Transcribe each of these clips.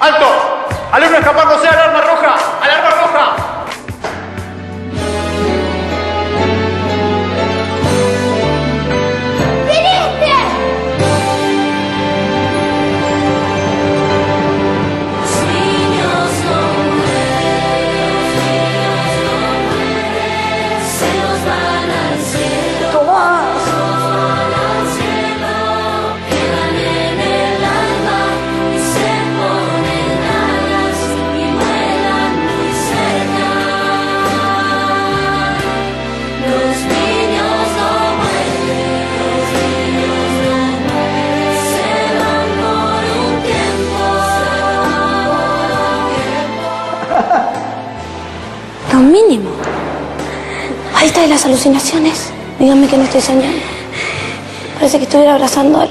¡Alto! ¡Alumno escapándose! Alucinaciones. Díganme que no estoy soñando. Parece que estuviera abrazando a él.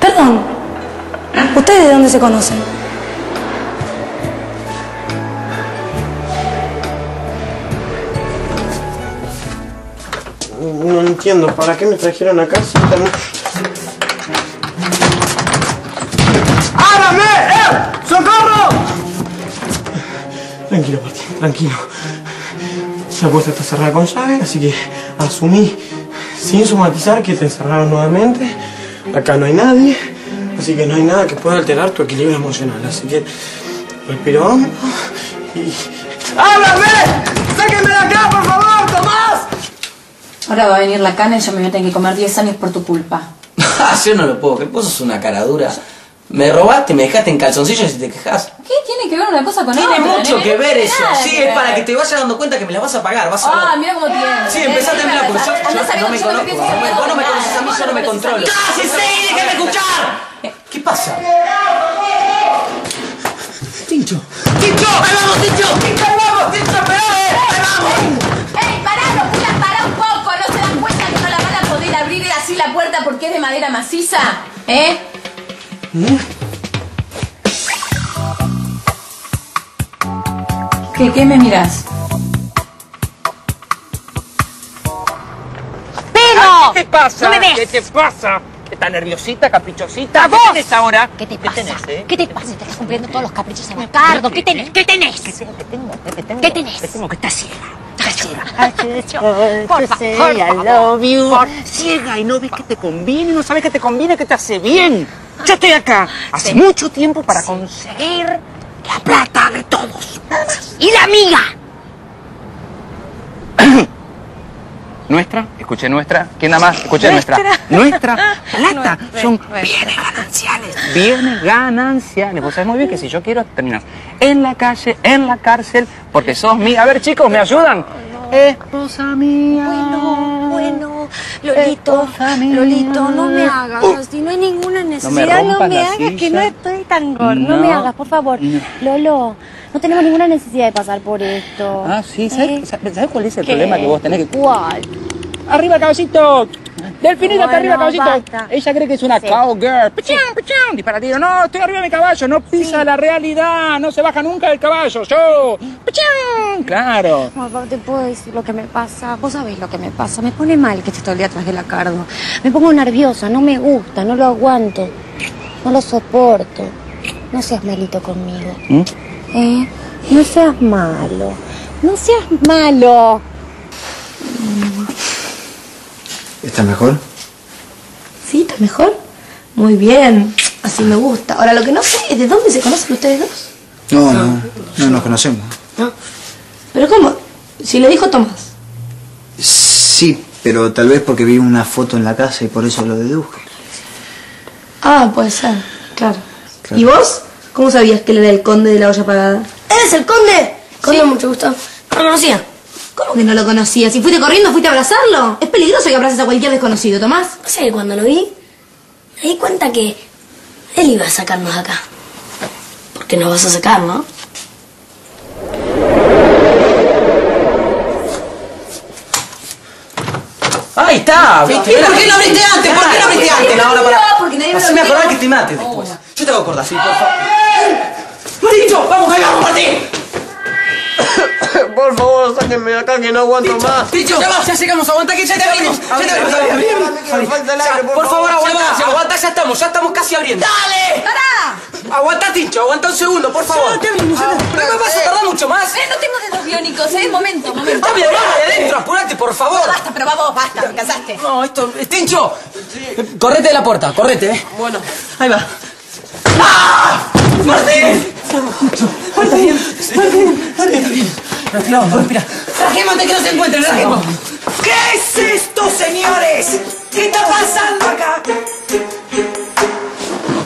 Perdón. ¿Ustedes de dónde se conocen? No entiendo, ¿para qué me trajeron acá si Tranquilo, Martín, tranquilo. La puerta está cerrada con llave, así que asumí sin somatizar que te encerraron nuevamente. Acá no hay nadie, así que no hay nada que pueda alterar tu equilibrio emocional. Así que respiro hondo y... ¡Ábrame! ¡Sáquenme de acá, por favor, Tomás! Ahora va a venir la cana y yo me voy a tener que comer 10 años por tu culpa. Ah, yo no lo puedo creer, vos sos una cara dura. Me robaste, me dejaste en calzoncillos y te quejas. ¿Qué tiene que ver una cosa con Tiene otra? mucho que ver eso. Nada Sí, que es ver. para que te vayas dando cuenta que me la vas a pagar. Vas a Ah, ver. mira cómo tiene. Sí, empezá a temblar, porque yo, yo no me conozco. Vos no me conoces a mí, yo no me controlo. ¡Cállese y déjame escuchar! ¿Qué pasa? Tincho. ¡Tincho! ¡Ahí vamos, Tincho! ¡Ahí vamos, Tincho! ¡Esperame! ¡Ahí vamos! ¡Ey, pará, locuras, pará un poco! ¿No se dan cuenta que no la van a poder abrir así la puerta porque es de madera maciza? ¿Eh? ¿Qué, qué me miras? ¡Pero! ¿Qué te pasa? ¡No me ves! ¿Qué te pasa? ¿Estás nerviosita, caprichosita? ¡A ¿Qué vos! tenés ahora? ¿Qué te pasa? tenés, eh? ¿Qué te pasa? Te estás cumpliendo todos los caprichos de Ricardo. ¿Qué tenés? ¿Qué tenés? ¿Qué tengo? ¿Qué tengo? ¿Qué tengo? ¿Qué tenés? ¿Qué. Por Por favor, favor, I love you. Ciega y no ves que te conviene, no sabes que te conviene, que te hace bien. Yo estoy acá hace Sí. mucho tiempo para conseguir la plata de todos. ¡Y la amiga! Nuestra, escuché nuestra. ¿Quién nada más? Escuché nuestra. Nuestra plata son bienes gananciales. Bienes gananciales. Vos sabés muy bien que si yo quiero terminar en la calle, en la cárcel, porque sos mía. A ver, chicos, ¿me ayudan? Esposa mía. Bueno, bueno, Lolito, mía. Lolito, no me hagas así, no hay ninguna necesidad, no me, hagas que no estoy tan gordo, no. me hagas, por favor. Lolo, no tenemos ninguna necesidad de pasar por esto. Ah, sí, ¿sabes, ¿Eh? sabes- cuál es el ¿Qué? problema que vos tenés? Que... ¿Cuál? ¡Arriba, caballito! ¡Delfinito, acá arriba, Bueno, caballito! basta. Ella cree que es una Sí. cowgirl. ¡Pichán, pichán! Disparatero. No, estoy arriba de mi caballo. No pisa la realidad. No se baja nunca del caballo. Yo. ¡Pichán! Claro. Papá, te puedo decir lo que me pasa. Vos sabés lo que me pasa. Me pone mal que estés todo el día atrás de la cargo. Me pongo nerviosa, no me gusta, no lo aguanto. No lo soporto. No seas malito conmigo. ¿Mm? ¿Eh? No seas malo. No seas malo. ¿Estás mejor? ¿Sí? ¿Estás mejor? Muy bien. Así me gusta. Ahora, lo que no sé es de dónde se conocen ustedes dos. No, no, no nos conocemos. ¿No? ¿Pero cómo? Si le dijo Tomás. Sí, pero tal vez porque vi una foto en la casa y por eso lo deduje. Ah, puede ser. Claro. Claro. ¿Y vos? ¿Cómo sabías que él era el conde de la olla apagada? ¿Eres el conde? Conde, mucho gusto. No lo conocía. ¿Cómo que no lo conocías? Si fuiste corriendo, fuiste a abrazarlo. Es peligroso que abraces a cualquier desconocido, Tomás. O sea que cuando lo vi, me di cuenta que él iba a sacarnos de acá. Porque nos vas a sacar, ¿no? Ahí está, ¿viste? ¿Y por qué no abriste antes? ¿Por qué no abriste antes? No, no, porque nadie me acordar que te mates después. Yo te hago acordar, sí, por favor. ¡Marito! ¡Vamos, que vamos, Martín! favor, sáquenme de acá que no aguanto más. Tincho, ya, va, ya llegamos, aguanta que ya te abrimos. Ya te abrimos. Ya, Por favor, aguanta, aguanta, ya estamos, ya estamos casi abriendo. ¡Dale! ¡Pará! Aguanta, Tincho, aguanta un segundo, por favor. Ya te abrimos, ya. Pero no vas a tardar mucho más. Eh, no tengo dedos biónicos, eh. Momento, momento. Está bien, vamos de adentro, apurate, por favor. Basta, pero va vos, basta, me cansaste. No, esto. Tincho, correte de la puerta, correte, eh. Bueno. Ahí va. ¡Ah! ¡Martín! Martín, Martín, Martín. Respira, hondo, respira. Rajémote que no se encuentre, rajemos. ¿Qué es esto, señores? ¿Qué está pasando acá?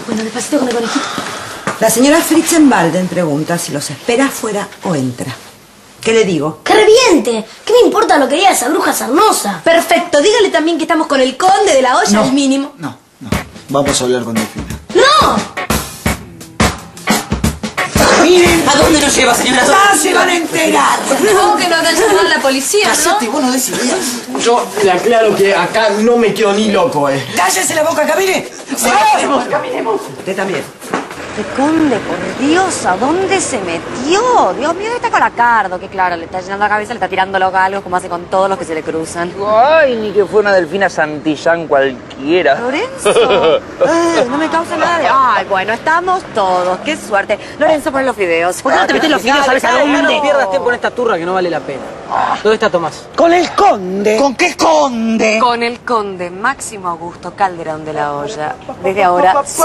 Bueno, despacito con el conejito. La señora Fritzenbalden pregunta si los espera afuera o entra. ¿Qué le digo? ¡Que reviente! ¿Qué me importa lo que diga esa bruja sarnosa? Perfecto, dígale también que estamos con el conde de la olla No. al mínimo. Vamos a hablar con Delfina. ¡No! ¿A dónde nos lleva, señora? ¡Ya se van a enterar! Supongo que no llamado a la policía, ¿no? vos no des ideas. Yo le aclaro que acá no me quedo ni loco, eh. ¡Cállese la boca, camine! Caminemos, caminemos. Usted también. Conde, por Dios, ¿a dónde se metió? Dios mío, está con la cardo, que claro, le está llenando la cabeza, le está tirando los galgos como hace con todos los que se le cruzan. Ay, ni que fue una delfina Santillán cualquiera. Lorenzo, Ay, no me causa nada de... Ay, bueno, estamos todos, qué suerte. Lorenzo, pon los fideos. ¿Por qué no te metes los fideos, sabes a dónde? No pierdas tiempo en esta turra que no vale la pena. ¿Dónde está Tomás? ¿Con el conde? ¿Con qué conde? Con el conde Máximo Augusto Calderón de la Olla. Desde ahora, Sí.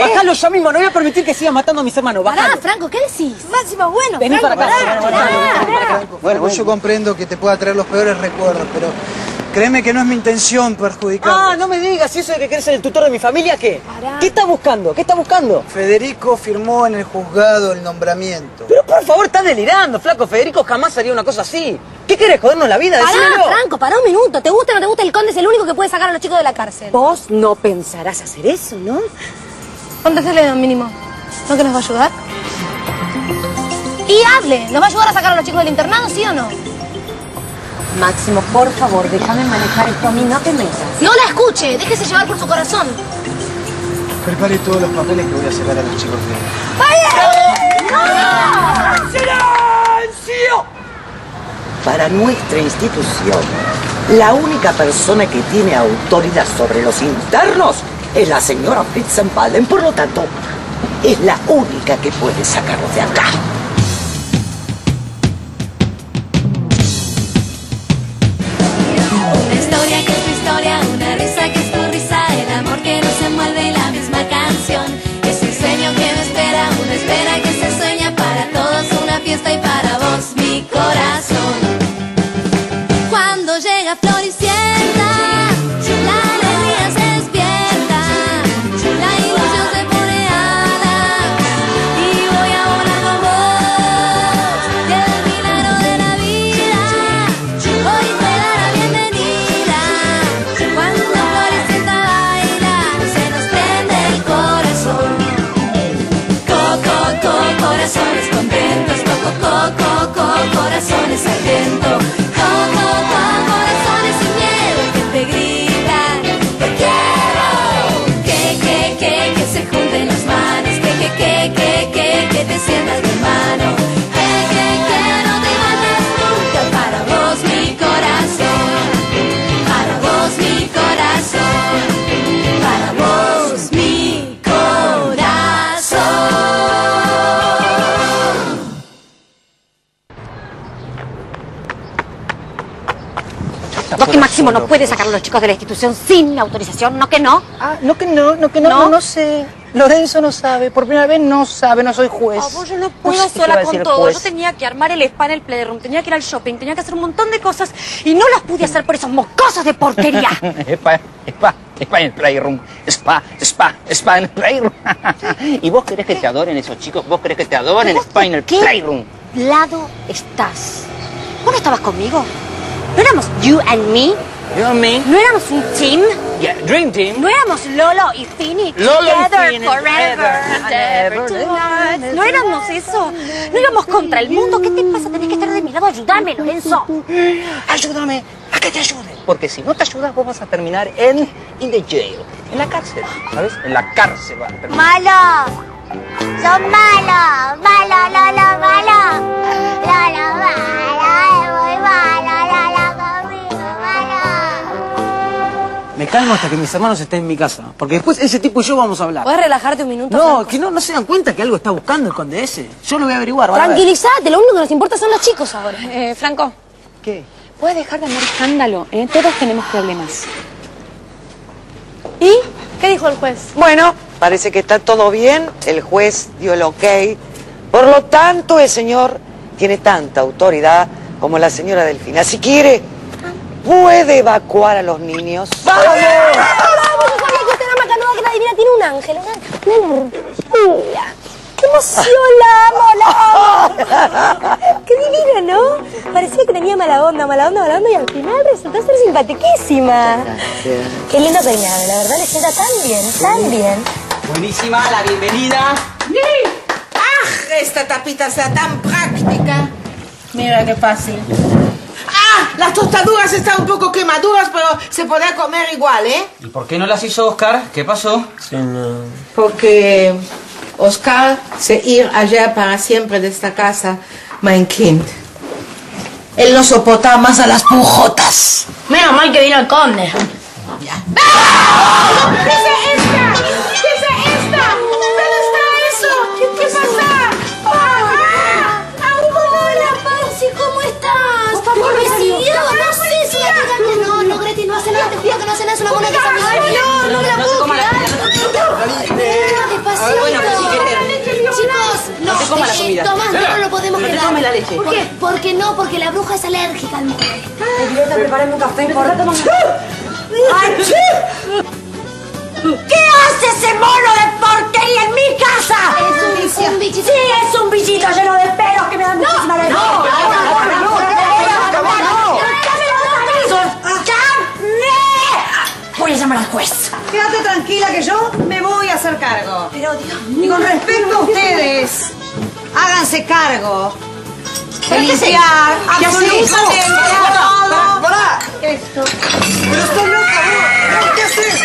Bájalo ya mismo, no voy a permitir que sigas matando a mis hermanos. Pará, Bájalo. Franco, ¿qué decís? Máximo, bueno, Vení Franco, para acá, pará, pará, pará. Bueno, pues yo comprendo que te pueda traer los peores recuerdos, pero créeme que no es mi intención perjudicar. Ah, no me digas, ¿y eso de que querés ser el tutor de mi familia qué? ¿Qué está buscando? ¿Qué está buscando? Federico firmó en el juzgado el nombramiento. Por favor, estás delirando, flaco. Federico jamás haría una cosa así. ¿Qué querés, jodernos la vida? Pará, Decímelo. Franco, pará un minuto. ¿Te gusta o no te gusta? El conde es el único que puede sacar a los chicos de la cárcel. Vos no pensarás hacer eso, ¿no? ¿Cuánto es el mínimo? ¿No que nos va a ayudar? Y hable, ¿nos va a ayudar a sacar a los chicos del internado, sí o no? Máximo, por favor, déjame manejar esto a mí, no te metas. No la escuche, déjese llevar por su corazón. Prepare todos los papeles que voy a sacar a los chicos de... ¡Silencio! Para nuestra institución, la única persona que tiene autoridad sobre los internos es la señora Fritzenbalden. Por lo tanto, es la única que puede sacarlos de acá. Fiesta y para vos, mi corazón. Cuando llega Floricienta, Máximo no puede sacar a los chicos de la institución sin la autorización, no que no. Ah, no que no, no que no, no, no sé. Lorenzo no sabe, por primera vez no sabe, no soy juez. Vos yo no puedo qué va sola con todo. juez. Yo tenía que armar el spa en el playroom, tenía que ir al shopping, tenía que hacer un montón de cosas y no las pude hacer por esos mocosos de porquería. Spa, spa, spa en el playroom. Spa, spa, spa en el playroom. ¿Y vos querés que te adoren esos chicos? ¿Vos querés que te adoren? Spa en el qué playroom. lado estás? ¿Vos no estabas conmigo? ¿No éramos you and me? You and me? ¿No éramos un team? Yeah, Dream Team. ¿No éramos Lolo y Fini? Lolo y together Fini, forever forever and ever tonight. ¿No éramos eso? ¿No íbamos contra el mundo? ¿Qué te pasa? Tenés que estar de mi lado. Ayúdame, Lorenzo. Ayúdame a que te ayude. Porque si no te ayudas, vos vas a terminar en in the jail. En la cárcel, ¿sabes? En la cárcel vas a terminar. Malo. Son malos. Malo. Lolo, malo. Hasta que mis hermanos estén en mi casa. Porque después ese tipo y yo vamos a hablar. ¿Puedes relajarte un minuto? No, que no, no se dan cuenta que algo está buscando el conde ese. Yo lo voy a averiguar. Tranquilízate, lo único que nos importa son los chicos ahora. Eh, Franco. ¿Qué? Puedes dejar de andar escándalo, ¿eh? Todos tenemos problemas. ¿Y? ¿Qué dijo el juez? Bueno, parece que está todo bien. El juez dio el ok. Por lo tanto, el señor tiene tanta autoridad como la señora Delfina. Si quiere, puede evacuar a los niños. ¡Vamos! ¡Vamos! Yo sabía que usted era macanuda que la divina tiene un ángel. Un ángel. ¡Qué emoción! ¡La amo, la amo! ¡Qué divina, ¿no? Parecía que tenía mala onda, mala onda, mala onda y al final resultó ser simpatiquísima. Qué lindo peinado, la verdad le queda tan bien, tan bien. Buenísima, la bienvenida. ¡Ah! Esta tapita sea tan práctica. Mira qué fácil. ¡Ah! Las tostaduras están un poco quemaduras, pero se podrá comer igual, ¿eh? ¿Y por qué no las hizo Oscar? ¿Qué pasó? Porque Oscar se ir allá para siempre de esta casa, mein Kind. Él no soporta más a las pujotas. Menos mal que vino el conde. ¿Qué es qué? Porque no, porque la bruja es alérgica al Violeta, prepárame un café corto. ¿Qué hace ese mono de porquería en mi casa? Es un, un bichito. Sí, es un bichito lleno de pelos que me dan muchísima alegría. no, no, no, no, no, Voy a llamar al juez. Quédate tranquila que yo me voy a hacer cargo. Pero Dios Y con respecto a ustedes, háganse cargo. Limpiar absolutamente No, todo. pará, Esto. Pero estás loca, vos. ¿Qué haces?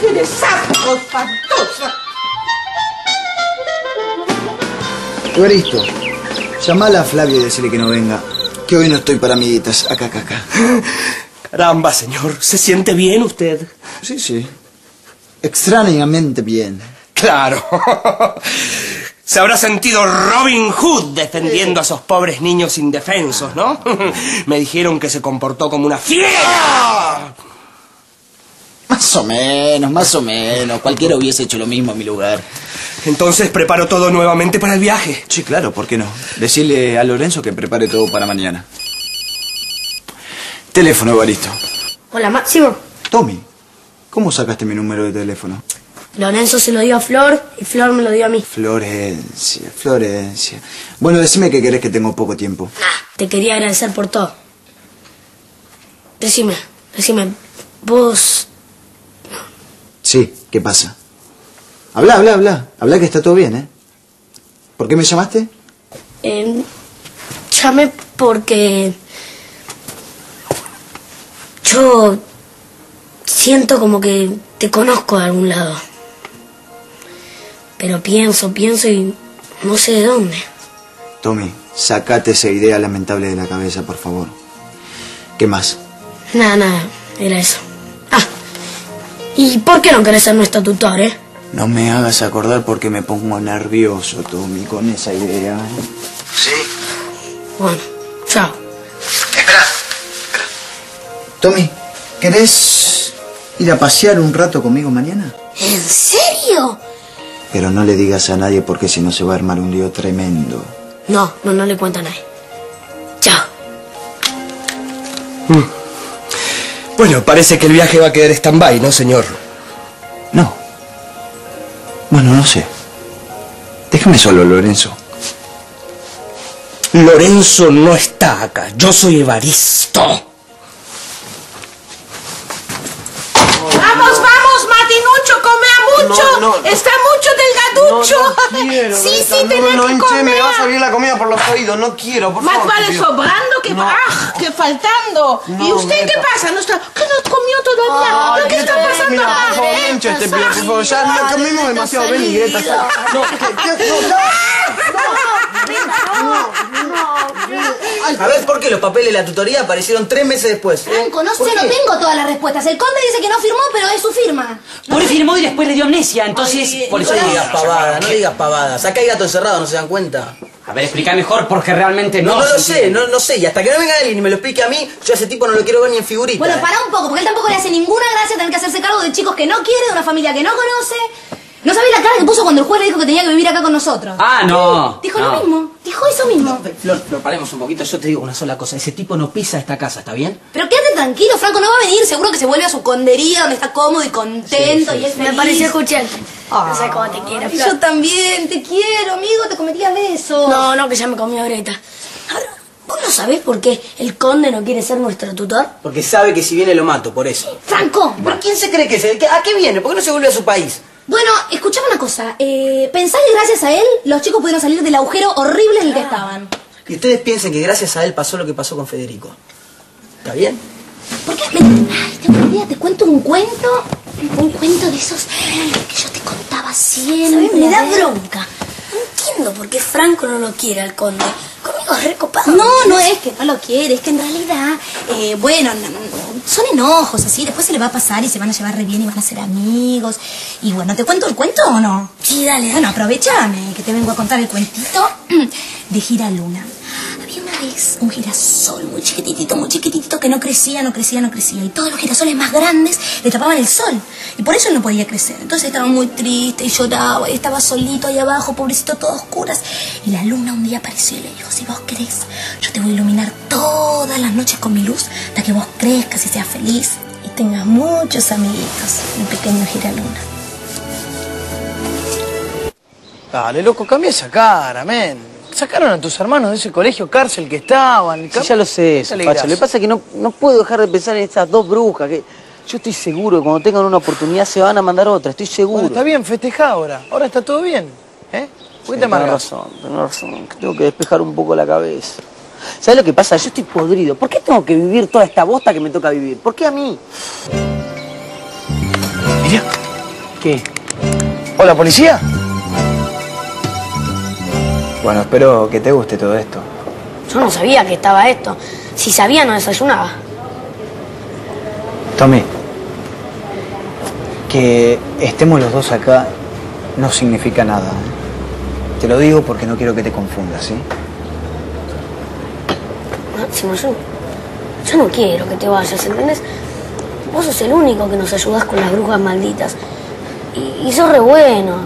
¡Qué desastre espantosa! Evaristo, llamala a Flavio y decirle que no venga. Que hoy no estoy para amiguitas. Acá, acá, acá. Caramba, señor. ¿Se siente bien usted? Sí, sí. Extrañamente bien. Claro. Se habrá sentido Robin Hood defendiendo a esos pobres niños indefensos, ¿no? Me dijeron que se comportó como una fiera. Más o menos, más o menos. Cualquiera hubiese hecho lo mismo en mi lugar. Entonces preparo todo nuevamente para el viaje. Sí, claro, ¿por qué no? Decirle a Lorenzo que prepare todo para mañana. Teléfono, Evaristo. Hola, Máximo. Tommy, ¿cómo sacaste mi número de teléfono? Lorenzo se lo dio a Flor y Flor me lo dio a mí. Florencia, Florencia. Bueno, decime que querés que tengo poco tiempo. Te quería agradecer por todo. Decime, decime, vos... Sí, ¿qué pasa? Habla, habla, habla. Habla que está todo bien, ¿eh? ¿Por qué me llamaste? Eh, llamé porque... Yo siento como que te conozco de algún lado. Pero pienso, pienso y no sé de dónde. Tommy, sacate esa idea lamentable de la cabeza, por favor. ¿Qué más? Nada, nada, era eso. Ah, ¿y por qué no querés ser nuestro tutor, eh? No me hagas acordar porque me pongo nervioso, Tommy, con esa idea. ¿eh? Sí. Bueno, chao. Tommy, ¿querés ir a pasear un rato conmigo mañana? ¿En serio? Pero no le digas a nadie porque si no se va a armar un lío tremendo. No, no, no le cuento a nadie. Chao. Bueno, parece que el viaje va a quedar stand-by, ¿no, señor? No. Bueno, no sé. Déjame solo, Lorenzo. Lorenzo no está acá. Yo soy Evaristo. ¡Vamos, vamos, Martinucho! ¡Come a mucho! No, no. ¡Está mucho delgaducho! No, quiero, sí, sí, tenés que comer. me va a salir la comida por los oídos, no quiero, por Más favor. vale sobrando que. ¡ah! que faltando. ¿Y usted qué pasa? ¿No está, ¿Qué no comió todavía? Ay, ¿Qué está pasando? Mira, por favor, hincha este está pibe, por favor. Ya salido, no comimos está demasiado. Ven, salido. Greta. sal- No, que- que- no, no. A ver, ¿por qué los papeles de la tutoría aparecieron tres meses después? Franco, no ¿Por sé, no tengo todas las respuestas. El conde dice que no firmó, pero es su firma. Pobre firmó y después le dio amnesia, entonces... por eso No digas pavadas, no digas pavadas. Acá hay gato encerrado, ¿no se dan cuenta? A ver, explica mejor porque realmente No, no... no lo sé, no, no sé. Y hasta que no venga alguien y me lo explique a mí, yo a ese tipo no lo quiero ver ni en figurita. Bueno, eh. pará un poco, porque él tampoco le hace ninguna gracia tener que hacerse cargo de chicos que no quiere, de una familia que no conoce. ¿No sabés la cara que puso cuando el juez le dijo que tenía que vivir acá con nosotros? Ah, no. Dijo no. lo mismo, dijo eso mismo. Flor, Flor, paremos un poquito. Yo te digo una sola cosa. Ese tipo no pisa esta casa, ¿está bien? Pero quédate tranquilo, Franco no va a venir, seguro que se vuelve a su condería donde está cómodo y contento Sí, sí, y es sí. feliz. Me pareció escucharte. Ah. No sé cómo te quiero, Flor. Yo también, te quiero, amigo, te cometías besos. No, no, que ya me comió Greta. Ahora, ¿vos no sabés por qué el conde no quiere ser nuestro tutor? Porque sabe que si viene lo mato, por eso. Franco, ¿Pero quién se cree que se... que- ¿A qué viene? ¿Por qué no se vuelve a su país? Bueno, escuchame una cosa. Eh, pensá que gracias a él los chicos pudieron salir del agujero horrible en el que estaban. Y ustedes piensen que gracias a él pasó lo que pasó con Federico. ¿Está bien? ¿Por qué? Me- Ay, te un día te cuento un cuento. Un cuento de esos que yo te contaba siempre. Me da bronca. Entiendo por qué Franco no lo quiere al conde. Conmigo es recopado. No, no es que no lo quiere, es que en realidad, eh, bueno, no- no- son enojos así, después se le va a pasar y se van a llevar re bien y van a ser amigos. Y bueno, ¿te cuento el cuento o no? Sí, dale, Bueno, aprovechame que te vengo a contar el cuentito de Giraluna. Había una vez un girasol muy chiquititito, muy chiquititito, que no crecía, no crecía, no crecía. Y todos los girasoles más grandes le tapaban el sol. Y por eso no podía crecer. Entonces estaba muy triste y lloraba y estaba solito ahí abajo, pobrecito, todo oscuras. Y la luna un día apareció y le dijo, si vos querés, yo te voy a iluminar todas las noches con mi luz, hasta que vos crezcas y seas feliz y tengas muchos amiguitos, mi pequeño giraluna. Dale, loco, cambia esa cara, men. Sacaron a tus hermanos de ese colegio cárcel que estaban. Sí, ya lo sé, eso, Pacho. Lo que pasa es que no, no puedo dejar de pensar en estas dos brujas. Que yo estoy seguro que cuando tengan una oportunidad se van a mandar otra, estoy seguro. Bueno, está bien, festeja ahora. Ahora está todo bien. ¿Por qué te Tenés amargas? razón, tenés razón. que Tengo que despejar un poco la cabeza. ¿Sabes lo que pasa? Yo estoy podrido. ¿Por qué tengo que vivir toda esta bosta que me toca vivir? ¿Por qué a mí? Mira. ¿Qué? Hola, policía. Bueno, espero que te guste todo esto. Yo no sabía que estaba esto. Si sabía, no desayunaba. Tommy, que estemos los dos acá no significa nada. ¿eh? Te lo digo porque no quiero que te confundas, ¿sí? Máximo, yo, yo no quiero que te vayas, ¿entendés? Vos sos el único que nos ayudás con las brujas malditas. Y, y sos re bueno.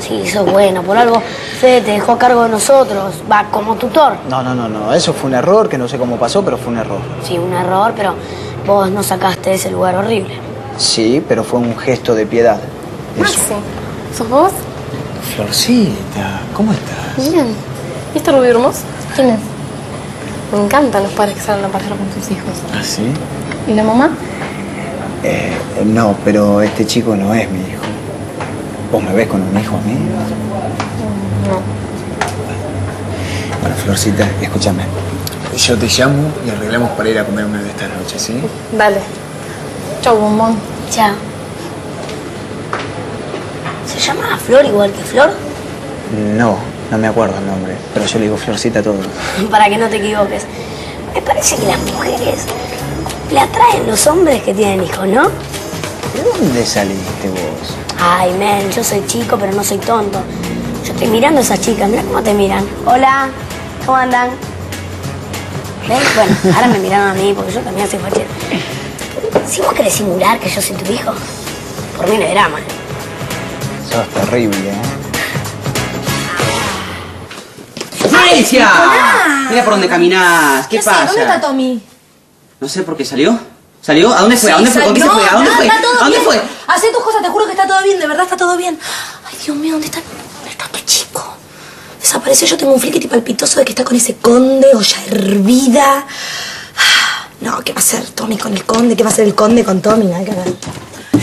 Sí, sos bueno. Por algo Fede te dejó a cargo de nosotros. Va, como tutor. No, no, no, no. Eso fue un error que no sé cómo pasó, pero fue un error. Sí, un error, pero vos nos sacaste de ese lugar horrible. Sí, pero fue un gesto de piedad. Maxi, ¿sos vos? Florcita, ¿cómo estás? Bien. ¿Viste a Rubí Hermoso? ¿Quién es? Me encantan los padres que salen a pasear con sus hijos. ¿Ah, sí? ¿Y la mamá? Eh, no, pero este chico no es mi hijo. ¿Vos me ves con un hijo mío? No. Bueno, Florcita, escúchame. Yo te llamo y arreglamos para ir a comer una de estas noches, ¿sí? Dale. Chau, bombón. Chao. ¿Se llama Flor igual que Flor? No, no me acuerdo el nombre, pero yo le digo Florcita a todo. Para que no te equivoques. Me parece que las mujeres le atraen los hombres que tienen hijos, ¿no? ¿De dónde saliste vos? Ay, men, yo soy chico, pero no soy tonto. Yo estoy mirando a esas chicas, mira cómo te miran. Hola, ¿cómo andan? ¿Ves? Bueno, ahora me miraron a mí porque yo también soy fachera. Si vos querés simular que yo soy tu hijo, por mí no hay drama. Sos terrible, ¿eh? ¡Florencia! Mira por dónde caminás. ¿Qué, haces? pasa? ¿Dónde está Tommy? No sé por qué salió. ¿Salió? ¿A dónde fue? ¿A dónde fue? ¿Con quién se fue? ¿A dónde fue? Está todo ¿A dónde fue? Hacé tus cosas, te juro que está todo bien, de verdad está todo bien. Ay, Dios mío, ¿dónde está, dónde está este chico? Desapareció, yo tengo un fliquete palpitoso de que está con ese conde, olla hervida. Ah, No, ¿qué va a hacer Tommy con el conde? ¿Qué va a hacer el conde con Tommy? Nada que ver.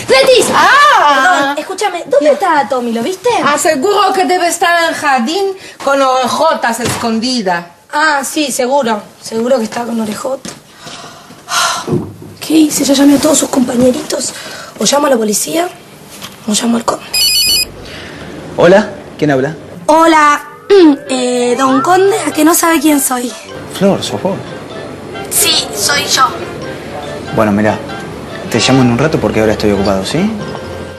¡Letis! ¡Ah! Perdón, escúchame, ¿dónde está Tommy? ¿Lo viste? Aseguro que debe estar en el jardín con orejotas escondidas. Ah, sí, seguro. Seguro que está con orejota. ¿Qué hice? Ya llamé a todos sus compañeritos. O llamo a la policía o llamo al conde. Hola, ¿quién habla? Hola, eh, don conde, a que no sabe quién soy. Flor, sos vos. Sí, soy yo. Bueno, mira, te llamo en un rato porque ahora estoy ocupado, ¿sí?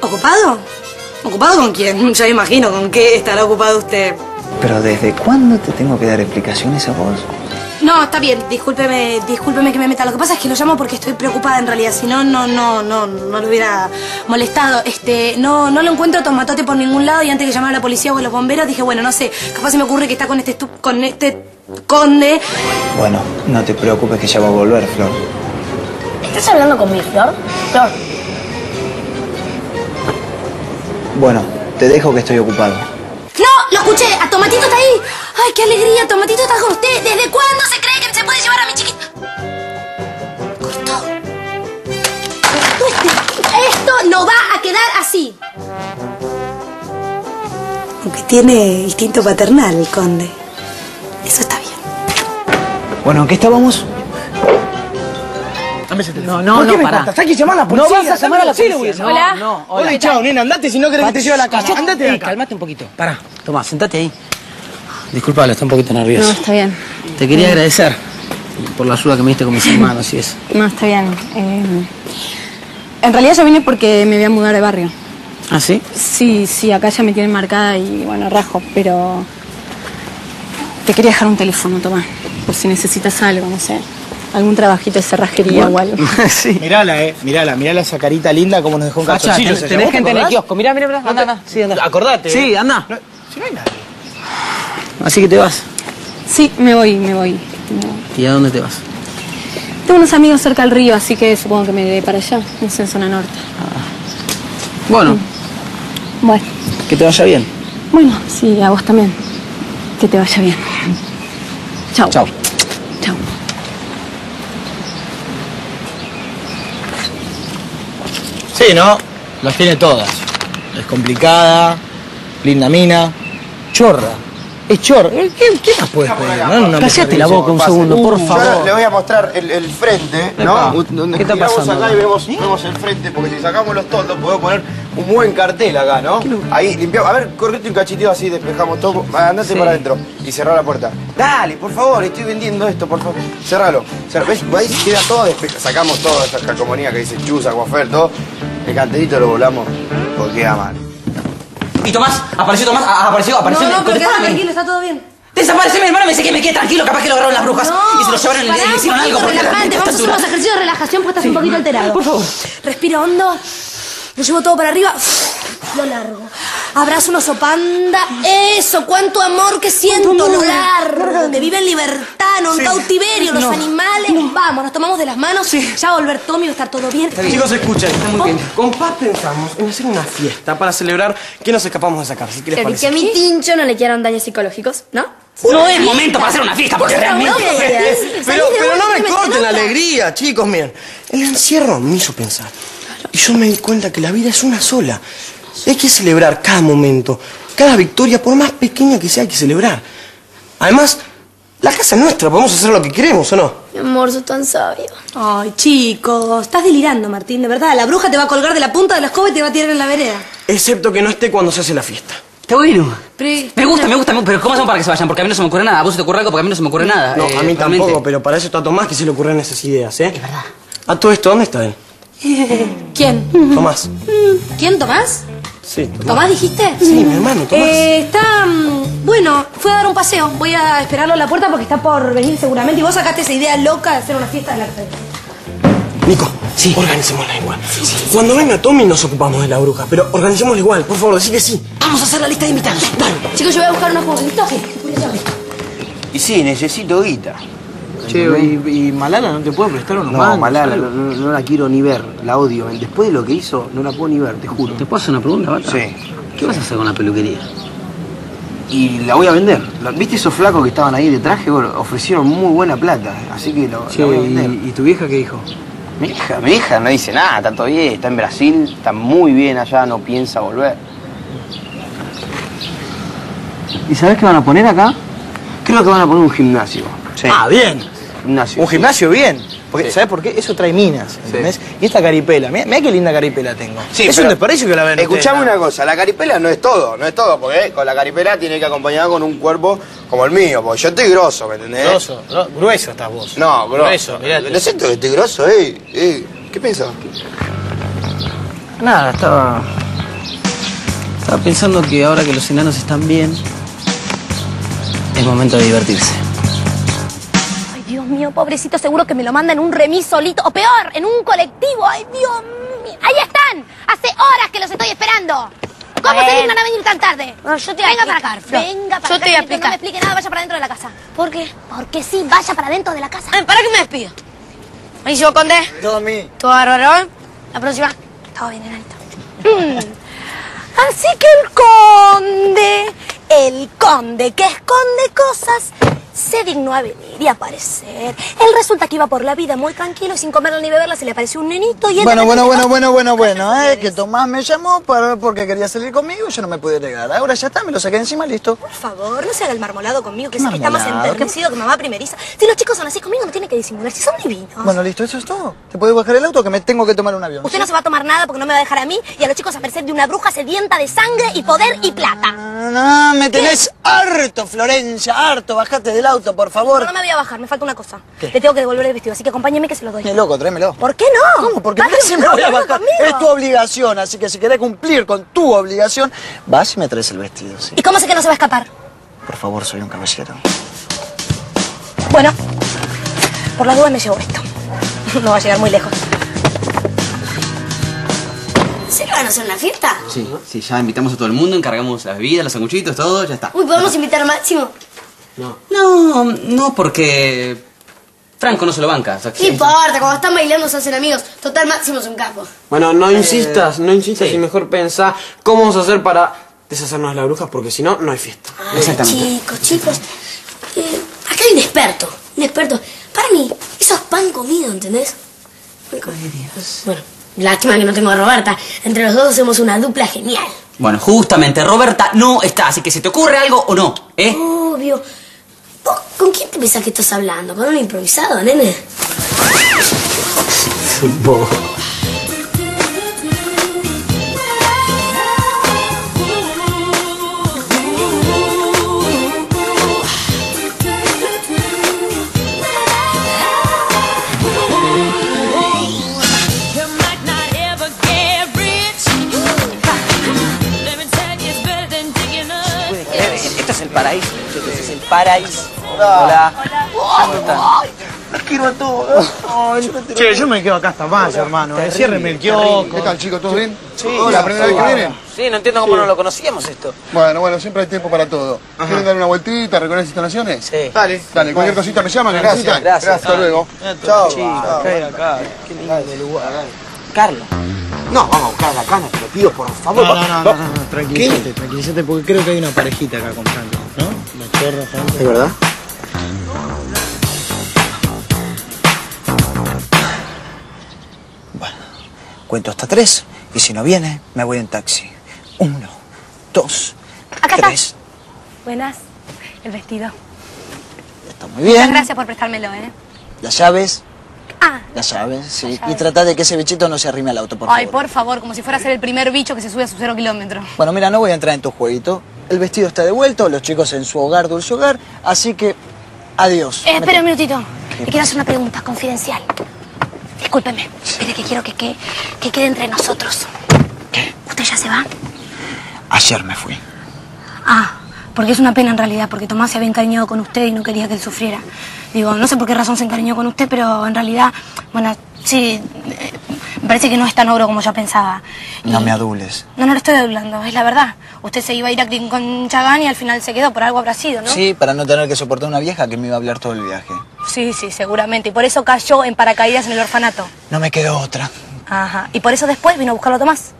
¿Ocupado? ¿Ocupado con quién? Ya imagino con qué estará ocupado usted. Pero ¿desde cuándo te tengo que dar explicaciones a vos? No, está bien, discúlpeme, discúlpeme que me meta. Lo que pasa es que lo llamo porque estoy preocupada en realidad. Si no, no, no, no, no lo hubiera molestado. Este, no, no lo encuentro tomatote por ningún lado y antes que llamara a la policía o a los bomberos dije, bueno, no sé, capaz se me ocurre que está con este con este conde. Bueno, no te preocupes que ya va a volver, Flor. ¿Estás hablando con mi Flor? Flor, Bueno, te dejo que estoy ocupado. ¡No! ¡Lo escuché! ¡A Tomatito está ahí! ¡Ay, qué alegría! Tomatito está con usted. ¿Desde cuándo se cree que se puede llevar a mi chiquita? Cortó. Cortó este- Esto no va a quedar así. Aunque tiene instinto paternal el conde. Eso está bien. Bueno, ¿en qué estábamos? No, no, ¿Por qué no, me pará. cortas? Hay que llamar a la No vas a llamar a la ¿Sí, policía. No, no, Hola, hola. chao, nena, andate si no querés que te lleve a la casa. Andate de acá. Calmate un poquito. Pará, Tomás, sentate ahí. Disculpalo, está un poquito nervioso. No, está bien. Te quería agradecer por la ayuda que me diste con mis hermanos y eso. No, está bien. Eh, en realidad yo vine porque me voy a mudar de barrio. ¿Ah, sí? Sí, sí, acá ya me tienen marcada y bueno, rajo, pero te quería dejar un teléfono, Tomás, por si necesitas algo, no sé, algún trabajito de cerrajería o algo. sí. Mirala, eh. Mirala, mirala esa carita linda como nos dejó un Facha, calzoncillo. tenés, tenés ¿Vos te gente en el kiosco. Mirá, mirá, mirá. Anda, anda. Sí, anda. Acordate. Sí, anda. No, si no hay nadie. Así que te vas. Sí, me voy, me voy. ¿Y a dónde te vas? Tengo unos amigos cerca del río, así que supongo que me iré para allá, no sé, en zona norte. Bueno, Bueno, que te vaya bien. bueno, sí, a vos también. Que te vaya bien. Chao. Chao. Sí, ¿no? Las tiene todas. Es complicada, linda mina, chorra. Es chorra. ¿Qué, qué más puedes pedir? no? Una Cállate la boca un pase. segundo, por Yo favor. le voy a mostrar el, el frente, Epa. ¿no? Donde ¿Qué está giramos pasando? acá y vemos, vemos el frente, porque si sacamos los toldos podemos poner un buen cartel acá, ¿no? Ahí limpiamos. A ver, correte un cachitito así, despejamos todo. Andate Sí. para adentro y cerrar la puerta. Dale, por favor, estoy vendiendo esto, por favor. Cerralo. Cerra- ¿Ves? Ahí queda todo despejado. Sacamos toda esa calcomanía que dice chuza, guafer, todo. El cartelito lo volamos porque queda mal. Y Tomás, apareció Tomás, a- apareció, apareció. No, no, pero quédate Contestame. tranquilo, está todo bien. Desaparece mi hermano, me dice que me quede tranquilo, capaz que lo agarraron las brujas y se lo llevaron y le- pará le un hicieron poquito, algo. porque relajante, la- vamos a hacer unos ejercicios de relajación porque estás un poquito alterado. Por favor. Respira hondo. Lo llevo todo para arriba. Lo largo. Abrazo un oso panda. Eso, cuánto amor que siento. Lo largo. Que vive en libertad, no en cautiverio. Los No. animales. Vamos, nos tomamos de las manos. Ya va a volver Tommy, va a estar todo bien. Chicos, escuchen, está muy bien. Con paz pensamos en hacer una fiesta para celebrar que nos escapamos de esa cárcel. ¿Qué les que parece? a mi tincho no le quieran daños psicológicos, ¿no? No es momento para hacer una fiesta, porque realmente... Pero, pero no me corten la alegría, chicos, miren. El encierro me hizo pensar. Y yo me di cuenta que la vida es una sola. Y hay que celebrar cada momento, cada victoria, por más pequeña que sea, hay que celebrar. Además, la casa es nuestra, podemos hacer lo que queremos, ¿o no? Mi amor, sos tan sabio. Ay, chicos, estás delirando, Martín, de verdad. La bruja te va a colgar de la punta de la escoba y te va a tirar en la vereda. Excepto que no esté cuando se hace la fiesta. Está bueno. Pero- Me gusta, me gusta, me gusta, pero ¿cómo hacemos para que se vayan? Porque a mí no se me ocurre nada. ¿A vos se te ocurre algo? Porque a mí no se me ocurre nada. No, eh, a mí realmente. tampoco, pero para eso está Tomás que se le ocurren esas ideas, ¿eh? Es verdad. A todo esto, ¿dónde está él? ¿Quién? Tomás. ¿Quién, Tomás? Sí, ¿Tomás dijiste? Sí, mi hermano, Tomás. Eh, está. mm, bueno, fue a dar un paseo. Voy a esperarlo en la puerta porque está por venir seguramente. Y vos sacaste esa idea loca de hacer una fiesta de la. Nico, sí. organicémosla igual. Cuando venga Tommy nos ocupamos de la bruja, pero organicémosla igual, por favor, decí que sí. Vamos a hacer la lista de invitados. Dale. Chicos, yo voy a buscar unos. Sí, voy a llevar. Y sí, necesito guita. Che, y, y Malala no te puede prestar unos No, mangos, Malala, no, no- no la quiero ni ver, la odio. Después de lo que hizo, no la puedo ni ver, te juro. ¿Te puedo hacer una pregunta, Bata? Sí. ¿Qué vas a hacer con la peluquería? Y la voy a vender. ¿Viste esos flacos que estaban ahí de traje? Bueno, ofrecieron muy buena plata, así que lo, Che, la voy a vender. ¿y, y tu vieja qué dijo? Mi hija, mi hija no dice nada, está todo bien, está en Brasil, está muy bien allá, no piensa volver. ¿Y sabés qué van a poner acá? Creo que van a poner un gimnasio. Ah, bien. Gimnasio. Un gimnasio bien. Porque, ¿Sabes por qué? Eso trae minas, ¿entendés? Y esta caripela, mirá, qué linda caripela tengo. Sí, es un desperdicio que la ven Escuchame una cosa, la caripela no es todo, no es todo, porque con la caripela tiene que acompañar con un cuerpo como el mío, porque yo estoy grosso, ¿me entendés? Grosso, gro- grueso estás vos. No, grosso. Grueso, mirate. Lo siento que estoy grosso, eh. eh. ¿Qué pensás? Nada, estaba. Estaba pensando que ahora que los enanos están bien, es momento de divertirse. Ay, mío, pobrecito, seguro que me lo manda en un remis solito. O peor, en un colectivo. Ay, Dios mío. Ahí están. Hace horas que los estoy esperando. ¿Cómo se dignan a venir tan tarde? yo te voy a Venga para explicar, acá. Flor. Venga para Yo acá. te voy a No me explique nada, vaya para dentro de la casa. ¿Por qué? Porque sí, vaya para dentro de la casa. ¿Para qué me despido? Buenísimo, Conde. Tommy. Todo bárbaro. ¿eh? La próxima. Todo bien, enanito. Mm. Así que el conde, el conde que esconde cosas, se dignó a venir y aparecer. Él resulta que iba por la vida muy tranquilo y sin comerla ni beberla se le apareció un nenito y él... Bueno, bueno, bueno, bueno, bueno, bueno, eh, que Tomás me llamó para, porque quería salir conmigo y yo no me pude negar. Ahora ya está, me lo saqué encima, listo. Por favor, no se haga el marmolado conmigo, que ¿Qué está más enternecido que mamá primeriza. Si los chicos son así conmigo, no tiene que disimular, si son divinos. Bueno, listo, eso es todo. ¿Te puedes bajar el auto que me tengo que tomar un avión? Usted no se va a tomar nada porque no me va a dejar a mí y a los chicos a merced de una bruja sedienta de sangre y poder y plata. No, me tenés harto, Florencia, harto. Bajate del auto, por favor. No, no me voy a bajar, me falta una cosa. ¿Qué? Le tengo que devolver el vestido, así que acompáñeme que se lo doy. Ni loco, tráemelo. ¿Por qué no? ¿Cómo? Porque Baje, casi me voy a no, bajar. conmigo. Es tu obligación, así que si querés cumplir con tu obligación, vas y me traes el vestido, ¿sí? ¿Y cómo sé que no se va a escapar? Por favor, soy un caballero. Bueno, por la duda me llevo esto. No va a llegar muy lejos. ¿Se van a hacer una fiesta? Sí, sí, ya invitamos a todo el mundo, encargamos las bebidas, los sanguchitos, todo, ya está. Uy, ¿podemos invitar a Máximo? No, no, porque Franco no se lo banca. o sea, No importa, cuando están bailando se hacen amigos. Total, Máximo es un capo. Bueno, no insistas, no insistas y mejor pensá cómo vamos a hacer para deshacernos de las brujas porque si no, no hay fiesta. Chicos, chicos, eh, acá hay un experto, un experto. Para mí, eso es pan comido, ¿entendés? Bueno, lástima que no tengo a Roberta. Entre los dos hacemos una dupla genial. Bueno, justamente, Roberta no está, así que se te ocurre algo o no, ¿eh? Obvio. ¿Vos con quién te pensás que estás hablando? ¿Con un improvisado, nene? Esto es el paraíso. Esto es el paraíso. Hola. ¿Cómo están? Los quiero a todos. Che, yo me quedo acá hasta mayo, hermano. Eh. Ciérreme el kiosco. ¿Qué tal, chicos? ¿Todo bien? Sí. ¿La primera vez que vienen? Sí, no entiendo cómo no lo conocíamos esto. Bueno, bueno, siempre hay tiempo para todo. ¿Quieren dar una vueltita, recorrer las instalaciones? Sí. Dale. Dale, cualquier cosita me llaman, Gracias, gracias. Hasta luego. Chao. Caer acá. Qué lindo lugar. Carlos. No, vamos a buscar la cana, te lo pido, por favor. No, no, no, no, no, no, tranquilízate, tranquilízate, porque creo que hay una parejita acá con Franco, ¿no? La chorra, Franco. ¿Es verdad? Cuento hasta tres, y si no viene, me voy en taxi. Uno, dos, Acá tres. está. Buenas. El vestido. Está muy bien. Muchas gracias por prestármelo, ¿eh? Las llaves, Ah, las llaves, sí. Las llaves. Y trata de que ese bichito no se arrime al auto, por ay, favor. por favor, como si fuera a ser el primer bicho que se sube a su cero kilómetro. Bueno, mira, no voy a entrar en tu jueguito. El vestido está devuelto, los chicos en su hogar, dulce hogar, así que adiós. Eh, espera un minutito. Le quiero hacer una pregunta confidencial. Discúlpeme. Espere que quiero que, que, que quede entre nosotros. ¿Qué? ¿Usted ya se va? Ayer me fui. Ah, porque es una pena en realidad, porque Tomás se había encariñado con usted y no quería que él sufriera. Digo, no sé por qué razón se encariñó con usted, pero en realidad, bueno, sí, eh, me parece que no es tan ogro como yo pensaba. No me adules. No, no lo estoy hablando, es la verdad. Usted se iba a ir a con Chagán y al final se quedó, por algo habrá sido, ¿no? Sí, para no tener que soportar una vieja que me iba a hablar todo el viaje. Sí, sí, seguramente. Y por eso cayó en paracaídas en el orfanato. No me quedó otra. Ajá. Y por eso después vino a buscarlo a Tomás.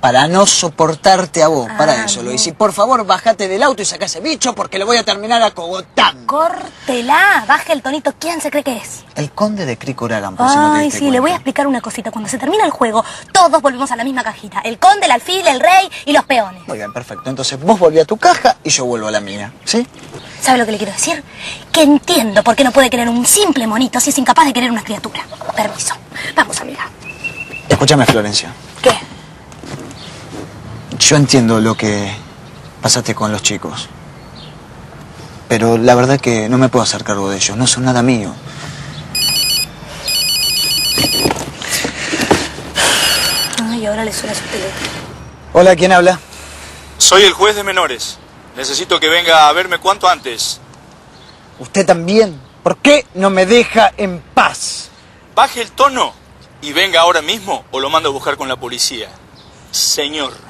Para no soportarte a vos, para Ah, eso lo hice. Por favor, bájate del auto y saca ese bicho porque lo voy a terminar acogotando. Córtela, baje el tonito. ¿Quién se cree que es? El conde de Cricuragan, por si no te Ay, diste sí, le voy a explicar una cosita. Cuando se termina el juego, todos volvemos a la misma cajita. El conde, el alfil, el rey y los peones. Muy bien, perfecto. Entonces vos volví a tu caja y yo vuelvo a la mía, ¿sí? ¿Sabe lo que le quiero decir? Que entiendo por qué no puede querer un simple monito si es incapaz de querer una criatura. Permiso. Vamos, amiga. Escúchame, Florencia. ¿Qué? Yo entiendo lo que pasaste con los chicos. Pero la verdad que no me puedo hacer cargo de ellos. No son nada mío. Ay, ahora le suena su teléfono. Hola, ¿quién habla? Soy el juez de menores. Necesito que venga a verme cuanto antes. Usted también. ¿Por qué no me deja en paz? Baje el tono y venga ahora mismo o lo mando a buscar con la policía. Señor.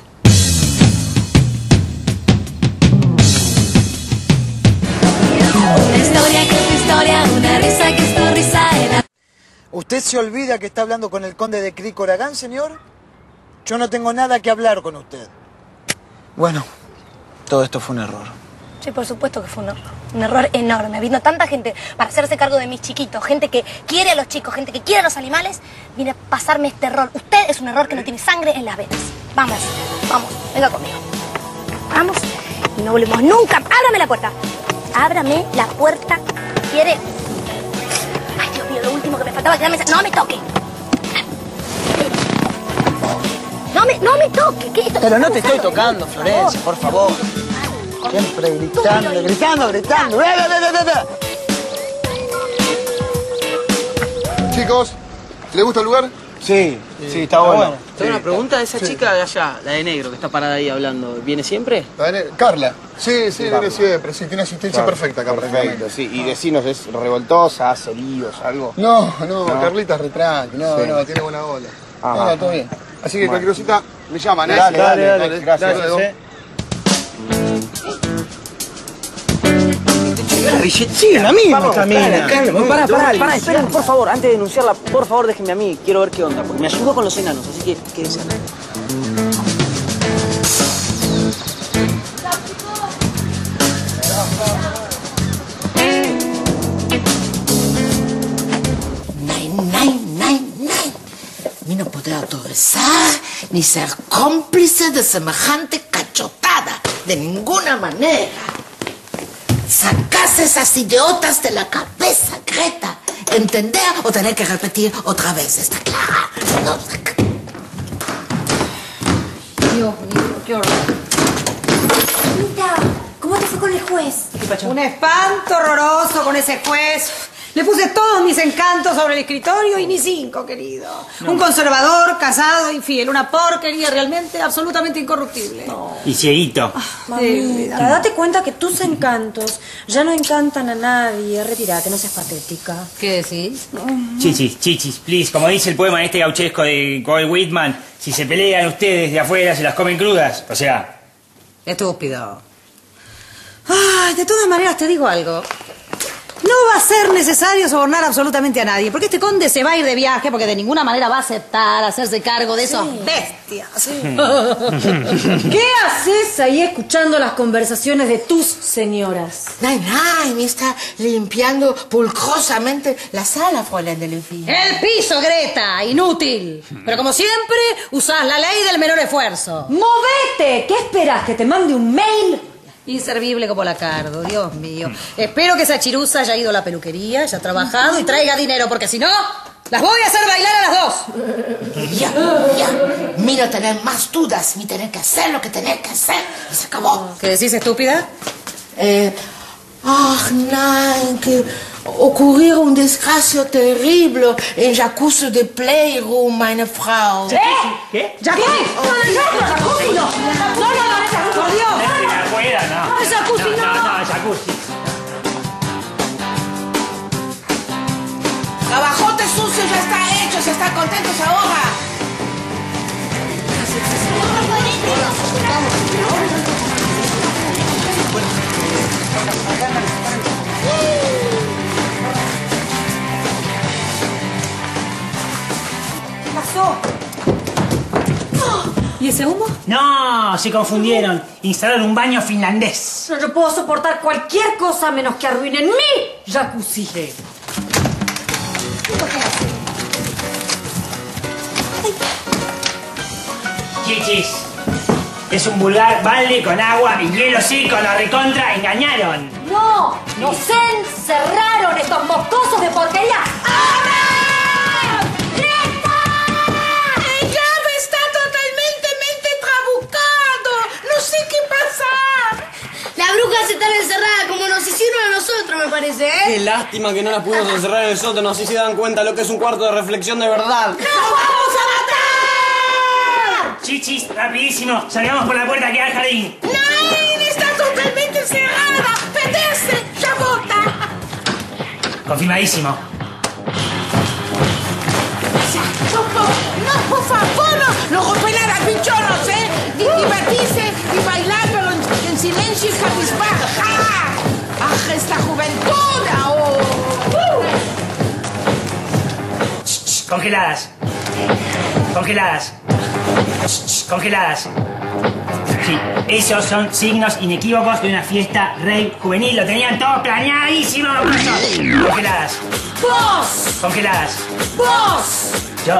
Historia que es tu historia, una risa que es tu risa. ¿Usted se olvida que está hablando con el conde de Cricoragán, señor? Yo no tengo nada que hablar con usted. Bueno, todo esto fue un error. Sí, por supuesto que fue un error. Un error enorme. Vino tanta gente para hacerse cargo de mis chiquitos, gente que quiere a los chicos, gente que quiere a los animales, viene a pasarme este error. Usted es un error que no tiene sangre en las venas. Vamos, vamos, venga conmigo. Vamos y no volvemos nunca. Ábrame la puerta. Ábrame la puerta. ¿Quiere? Ay, Dios mío, lo último que me faltaba que No me toque. No me, no me toque. ¿Qué? Esto- Pero no te estoy tocando, Florencia, por favor. Siempre gritando, gritando, gritando. Ve, ve, ve, ve, ve. Chicos, ¿les gusta el lugar? Sí, sí, está bueno. Tengo una pregunta de esa sí. chica de allá, la de negro, que está parada ahí hablando. ¿Viene siempre? Carla. Sí, sí, viene siempre. Sí, tiene asistencia perfecta acá. Perfecto, sí. Y vecinos es revoltosa, hace líos, algo. No, no, No. Carlita es retranque. No, Sí. no, tiene buena ola. Ah, no, va. todo bien. Así que Bueno. cualquier cosita me llaman, ¿eh? Dale, dale, dale, gracias. Eh. La billetera, la misma Vamos, camina. Pará, pará, pará, esperen, por favor, antes de denunciarla, por favor, déjenme a mí, quiero ver qué onda, porque me ayudó con los enanos, así que quédense acá. No poder autorizar ni ser cómplice de semejante cachotada. De ninguna manera. Sacas esas idiotas de la cabeza, Greta. ¿Entender o tener que repetir otra vez? ¿Está clara? No, Dios mío, qué horror. Anita, ¿cómo te fue con el juez? Un espanto horroroso con ese juez. Le puse todos mis encantos sobre el escritorio y ni cinco, querido. Un conservador, casado, infiel. Una porquería realmente absolutamente incorruptible. Y cieguito. Mamita, date cuenta que tus encantos ya no encantan a nadie. Retirate, no seas patética. ¿Qué decís? Chichis, chichis, please. Como dice el poema este gauchesco de Goel Whitman, si se pelean ustedes de afuera, se las comen crudas. O sea, Estúpido. Ay, de todas maneras te digo algo. No va a ser necesario sobornar absolutamente a nadie, porque este conde se va a ir de viaje porque de ninguna manera va a aceptar hacerse cargo de esos bestias. ¿Qué haces ahí escuchando las conversaciones de tus señoras? Nein, nein, está limpiando pulcrosamente la sala, Fräulein de. El piso, Greta, inútil. Pero como siempre, usás la ley del menor esfuerzo. ¡Movete! ¿Qué esperas? ¿Que te mande un mail? Inservible como la cardo, Dios mío. Espero que esa chiruza haya ido a la peluquería, haya trabajado y traiga dinero, porque si no, las voy a hacer bailar a las dos. Ya, ya. Mira tener más dudas, ni tener que hacer lo que tener que hacer. Y se acabó. ¿Qué decís, estúpida? Eh, ach, nein, que ocurrió un desgracio terrible en jacuzzi de Playroom, meine Frau. ¿Qué? ¿Jacuzzi? ¡Jacuzzi no! ¡No, no, no, por Dios! afuera, no. No, jacuzzi, no. No, no, jacuzzi. Trabajote sucio ya está hecho, se están contentos ahora. ¿Qué No, se confundieron. Instalaron un baño finlandés. No, yo puedo soportar cualquier cosa menos que arruinen mi jacuzzi. Chichis. Es un vulgar balde con agua y hielo seco. Nos recontra engañaron. No, nos encerraron estos moscosos de porquería. El Las brujas están encerradas como nos hicieron a nosotros, me parece, ¿eh? Qué lástima que no las pudimos encerrar en el sótano, así se dan cuenta lo que es un cuarto de reflexión de verdad. Chichis, rapidísimo. Salgamos por la puerta que hay al jardín. Nein, está totalmente cerrada. Pedestre, ya bota. Confirmadísimo. No, no, por favor, no, no rompe nada, pichonos, ¿eh? Di- Divertirse y bailar, y cabizbaja. ¡Ah! esta juventud! ¡Oh! Congeladas. Congeladas. Congeladas. Sí, esos son signos inequívocos de una fiesta rey juvenil. Lo tenían todo planeadísimo. Congeladas. ¡Vos! Congeladas. ¡Vos! Yo.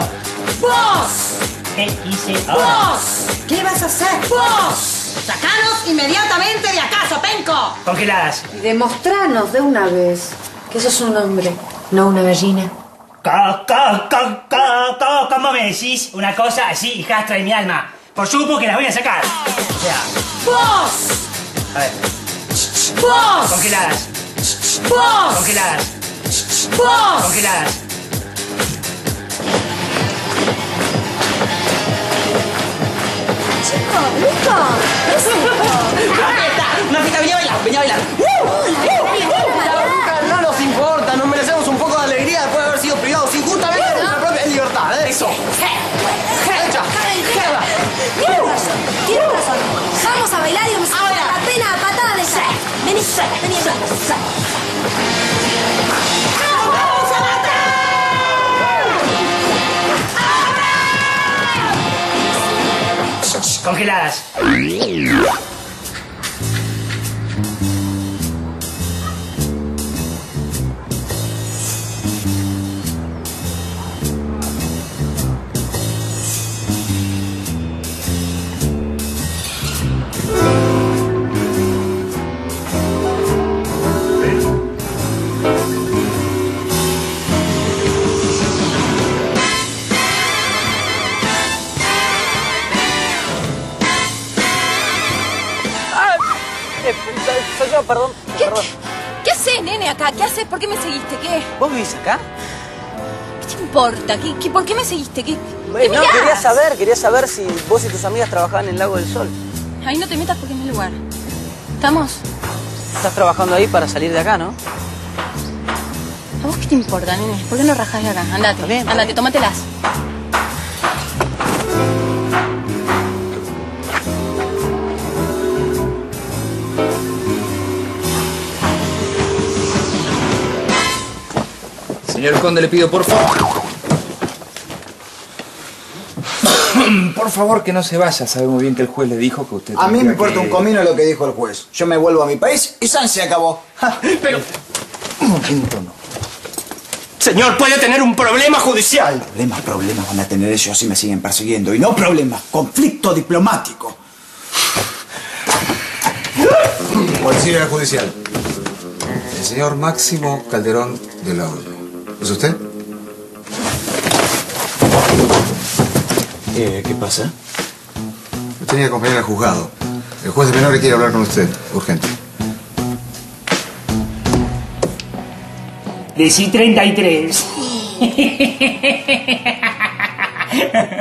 ¡Vos! ¿Qué hice ahora? ¡Vos! ¿Qué vas a hacer? ¡Vos! ¡Sacanos inmediatamente de acá, Sopenco! Congeladas. Y demostranos de una vez que sos un hombre, no una gallina. Co- co- co- co- ¿Cómo me decís una cosa así, hijastra de mi alma? Por supuesto que las voy a sacar. O sea, ¡Vos! a ver. ¡Vos! Congeladas. ¡Vos! Congeladas. ¡Vos! Congeladas. Chico, Nico, ¿qué es esto? Una fiesta, venía a bailar, venía a bailar. No nos importa, nos merecemos un poco de alegría después de haber sido privados injustamente de nuestra propia libertad. ¿eh? Eso. Hecha. Tiene razón, tiene razón. Vamos a bailar y vamos a la pena a patada de. Vení, vení, vení. Congeladas. ¿Por qué me seguiste? ¿Qué? ¿Vos vivís acá? ¿Qué te importa? ¿Qué, qué, por qué me seguiste? ¿Qué, qué no, quería saber, quería saber si vos y tus amigas trabajaban en el Lago del Sol. Ahí no te metas porque es mi lugar. ¿Estamos? Estás trabajando ahí para salir de acá, ¿no? ¿A vos qué te importa, nene? ¿Por qué no rajás de acá? Andate, bien, andate, tómatelas. Señor Conde, le pido por favor. por favor, que no se vaya. Sabe muy bien que el juez le dijo que usted. A mí me importa que- un comino lo que dijo el juez. Yo me vuelvo a mi país y San se acabó. Pero. Un momento, no. Señor, puede tener un problema judicial. Problemas, problemas van a tener ellos si me siguen persiguiendo. Y no problemas, conflicto diplomático. Policía Judicial. El señor Máximo Calderón de la Orden. ¿Es usted? Eh, ¿Qué pasa? Me tenía que acompañar al juzgado. El juez de menores quiere hablar con usted. Urgente. Decí 33.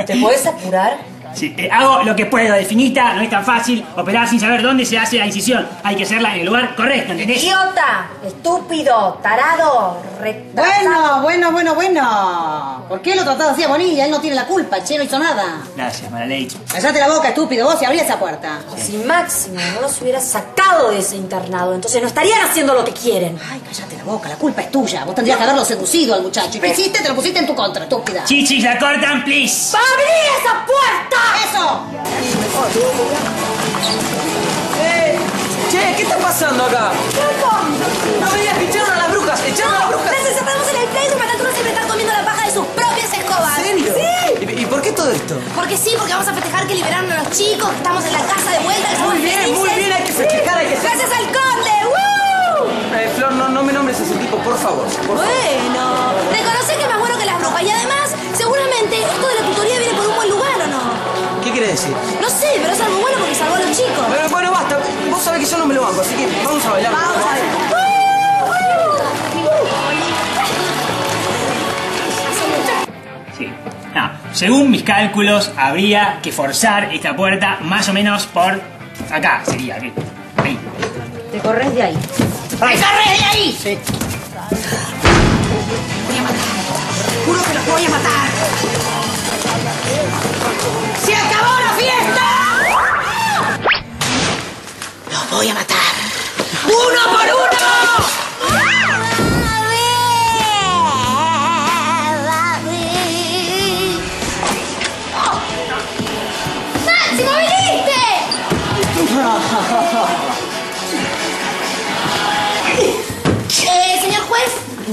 ¿Te puedes apurar? Sí, eh, hago lo que puedo, definita, no es tan fácil operar sin saber dónde se hace la incisión. Hay que hacerla en el lugar correcto, ¿entendés? Idiota, estúpido, tarado, retrasado. Bueno, bueno, bueno, bueno. ¿Por qué lo tratás así a Bonilla? Él no tiene la culpa, el che no hizo nada. Gracias, Maraleix. Cállate la boca, estúpido, vos y abrí esa puerta. Si Máximo no los hubiera sacado de ese internado, entonces no estarían haciendo lo que quieren. Ay, cállate la boca, la culpa es tuya. Vos tendrías que haberlo seducido al muchacho. ¿Y qué hiciste? Te lo pusiste en tu contra, estúpida. Chichis, la cortan, please. ¡Abrí esa puerta! ¡Eso! Eh, che, ¿qué está pasando acá? No me digas que echaron a las brujas, echaron a las brujas. Las encerramos en el playroom para que siempre estar comiendo la paja de sus propias escobas. ¿En serio? Sí. ¿Y, y por qué todo esto? Porque sí, porque vamos a festejar que liberaron a los chicos, que estamos en la casa de vuelta, que Muy estamos bien, felices. muy bien, hay que festejar, hay que Gracias al conde, ¡Woo! a ese tipo, por favor. por favor. Bueno, reconoce que es más bueno que las brujas. Y además, seguramente esto de la tutoría quiere decir? No sé, pero es algo bueno porque salvó a los chicos. Pero, bueno, basta. Vos sabés que yo no me lo banco, así que vamos a bailar. Vamos a ver. Sí. No, según mis cálculos, habría que forzar esta puerta más o menos por acá, sería. Ahí. Ahí. Te corres de ahí. ¡Te corres de ahí! Sí. Juro que los voy a matar. ¡Se acabó la fiesta! Los voy a matar. ¡Uno por uno! ¡Máximo, viniste!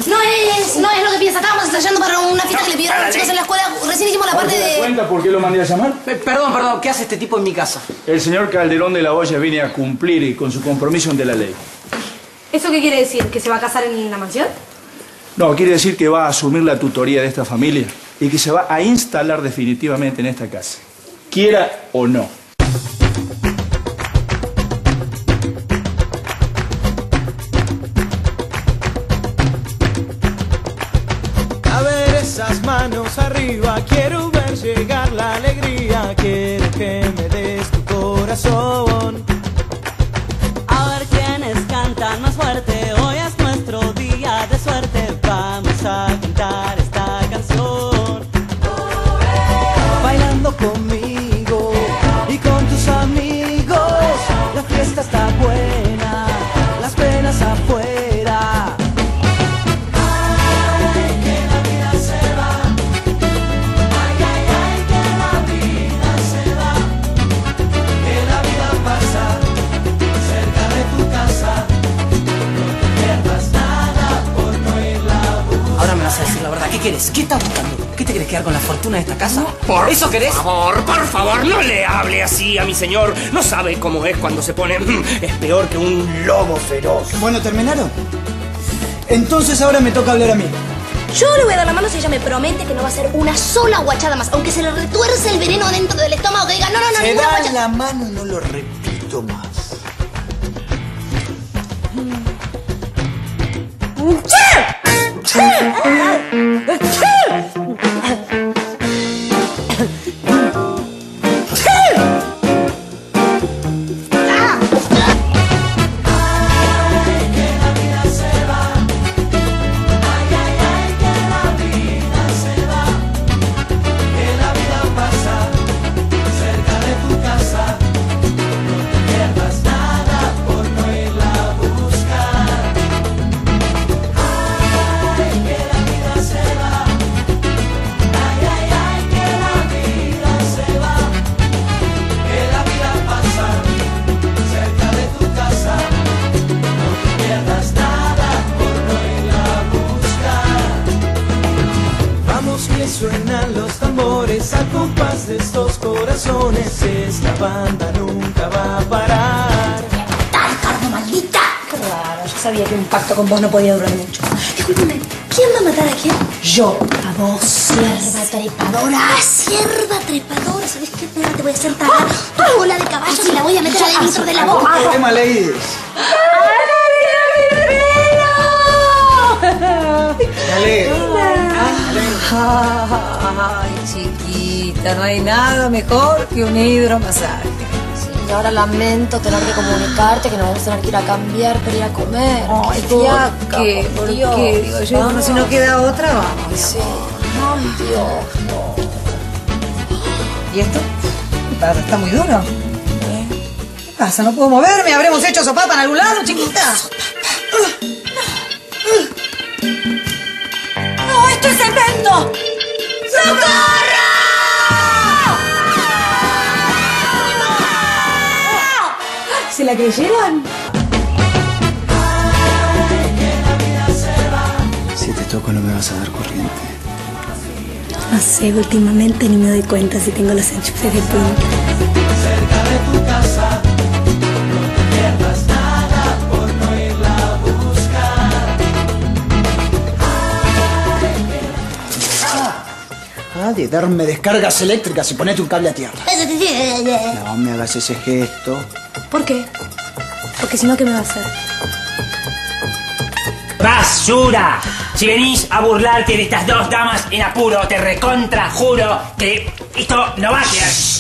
no es, no es lo que piensa. Estábamos ensayando para una fiesta que le pidieron a los chicos en la escuela. Recién hicimos la parte de... cuenta por qué lo mandé a llamar? Perdón, perdón, ¿qué hace este tipo en mi casa? El señor Calderón de la Hoya viene a cumplir con su compromiso ante la ley. ¿Eso qué quiere decir? ¿Que se va a casar en la mansión? No, quiere decir que va a asumir la tutoría de esta familia y que se va a instalar definitivamente en esta casa. Quiera o no. Manos arriba, quiero Por favor, por favor, no le hable así a mi señor. No sabe cómo es cuando se pone... mm, Es peor que un lobo feroz. Bueno, ¿terminaron? Entonces ahora me toca hablar a mí. Yo le voy a dar la mano si ella me promete que no va a hacer una sola guachada más. Aunque se le retuerce el veneno dentro del estómago, que diga, no, no, no, Se ninguna da guachada. la mano y no lo repito pacto con vos no podía durar mucho. Disculpame, ¿quién va a matar a quién? Yo. A vos, sierva trepadora. Sierva trepadora, ¿sabés qué perra te voy a hacer tragar? Tu cola de caballo y la voy a meter adentro de la boca. Tema, ladies. Dale. Ay, chiquita, no hay nada mejor que un hidromasaje. Ahora lamento tener que comunicarte que nos vamos a tener que ir a cambiar para ir a comer. Ay, ¿por qué? por ¿Por Dios. qué? Digo yo, bueno, si no queda otra, vamos. Sí. Ay, Dios, no. ¿Y esto? ¿Está muy duro? ¿Qué pasa? ¿No puedo moverme? ¿Habremos hecho sopapa en algún lado, chiquita? ¡No, esto es tremendo! ¿Se la creyeron? Si te toco no me vas a dar corriente. No sé, últimamente ni me doy cuenta si tengo los enchufes de punta. A ah, de darme descargas eléctricas y ponete un cable a tierra. No me hagas ese gesto. ¿Por qué? Porque si no, ¿qué me va a hacer? ¡Basura! Si venís a burlarte de estas dos damas en apuro, te recontra juro que esto no va a quedar